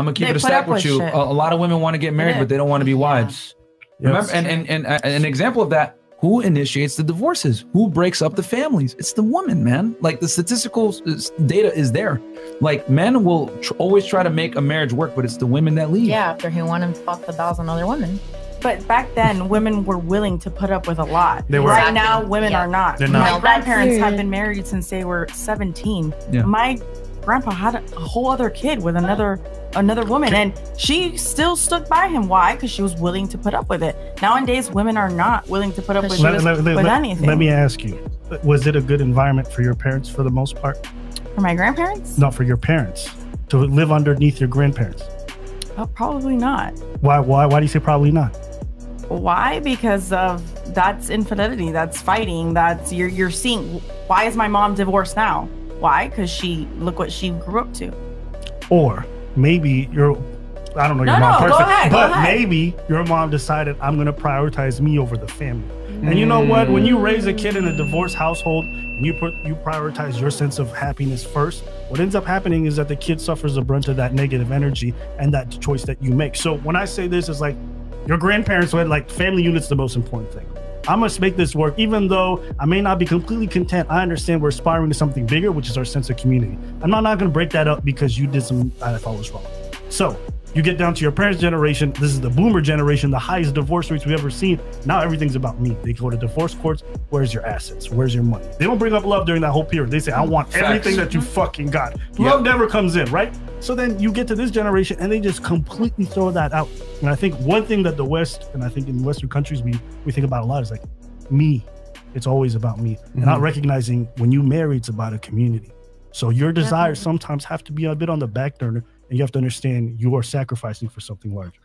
I'm gonna keep They it a put stack with with you. A, a lot of women want to get married, Yeah. but they don't want to be wives. Remember, and, and and uh, an example of that: who initiates the divorces? Who breaks up the families? It's the woman, man. Like the statistical data is there. Like men will tr- always try to make a marriage work, but it's the women that leave. Yeah, after he wanted to fuck a thousand other women. But back then, women were willing to put up with a lot. They were. Right now, women are not. Not. My No, grandparents have been married since they were 17. Yeah. My grandpa had a, whole other kid with another another woman, and she still stood by him. Why? Because she was willing to put up with it. Nowadays, women are not willing to put up with, Let, let- with let- anything. let me ask you: Was it a good environment for your parents for the most part? For my grandparents? Not for your parents to live underneath your grandparents. Oh, probably not. Why? Why? Why do you say probably not? Why? Because of that's infidelity. That's fighting. That's you're you're seeing. Why is my mom divorced now? Why? Because she look what she grew up to. Or maybe your I don't know No, your mom no, go personally, ahead, but maybe your mom decided I'm gonna prioritize me over the family. And you know what? When you mm. raise a kid in a divorced household and you put you prioritize your sense of happiness first, what ends up happening is that the kid suffers the brunt of that negative energy and that choice that you make. So when I say this is like your grandparents went like family unit's the most important thing. I must make this work, even though I may not be completely content. I understand we're aspiring to something bigger, which is our sense of community. I'm not, not going to break that up because you did some I thought was wrong. So you get down to your parents' generation. This is the boomer generation, the highest divorce rates we've ever seen. Now everything's about me. They go to divorce courts. Where's your assets? Where's your money? They don't bring up love during that whole period. They say, I want Facts. everything that you fucking got. Yeah. Love never comes in, right? So then you get to this generation and they just completely throw that out. And I think one thing that the West, and I think in Western countries, we, we think about a lot is like, me. It's always about me. And not mm-hmm. recognizing when you marry, it's about a community. So your desires sometimes have to be a bit on the back burner and you have to understand you are sacrificing for something larger.